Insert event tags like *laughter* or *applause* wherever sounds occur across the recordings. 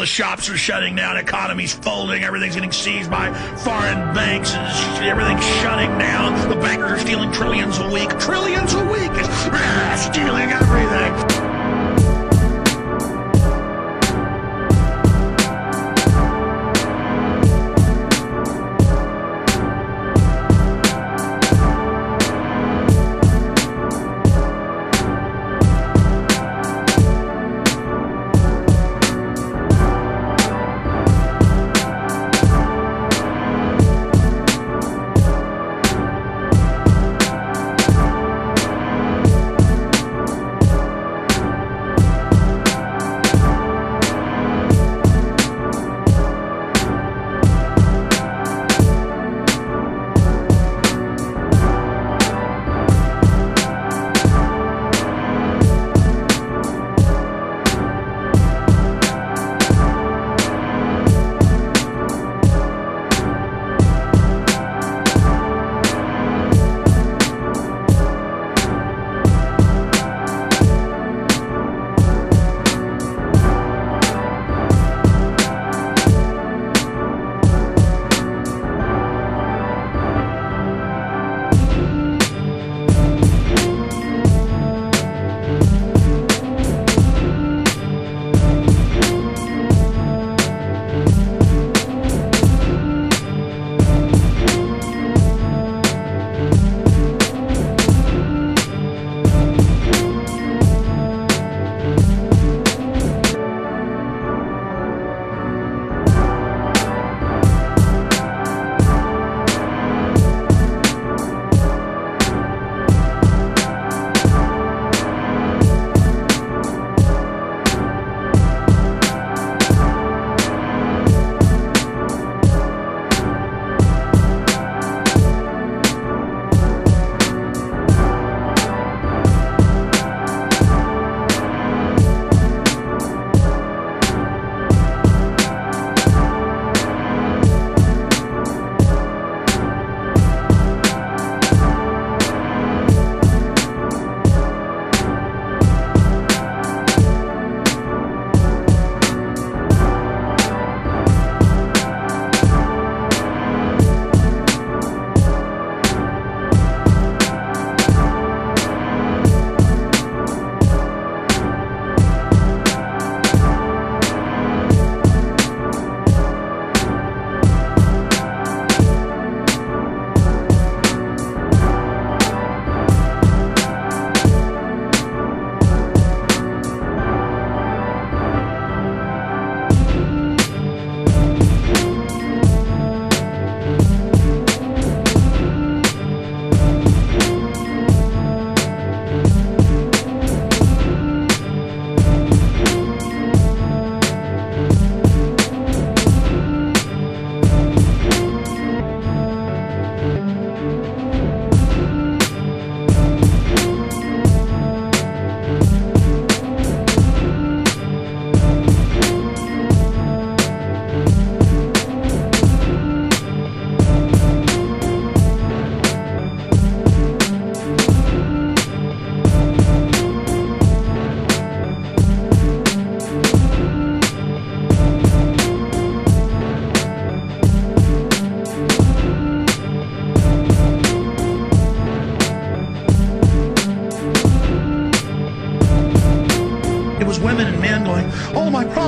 the shops are shutting down, economy's folding, everything's getting seized by foreign banks, everything's shutting down. The bankers are stealing trillions a week, trillions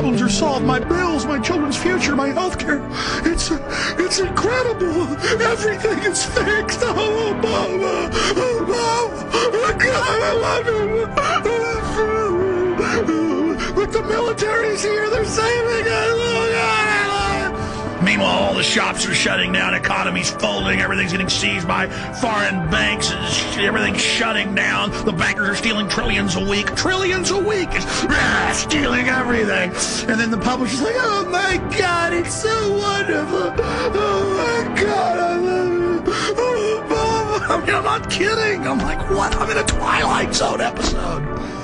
problems are solved, my bills, my children's future, my health care. It's, it's incredible. Everything is fixed. Oh, Obama. Obama. Oh, God, I love him. Oh, Look, the military's here. They're saving us. Meanwhile, all the shops are shutting down, economy's folding, everything's getting seized by foreign banks, everything's shutting down. The bankers are stealing trillions a week, trillions a week, ah, *laughs* stealing everything. And then the publisher's like, oh my God, it's so wonderful. Oh my God, I love it. Oh, I mean, I'm not kidding. I'm like, what? I'm in a Twilight Zone episode.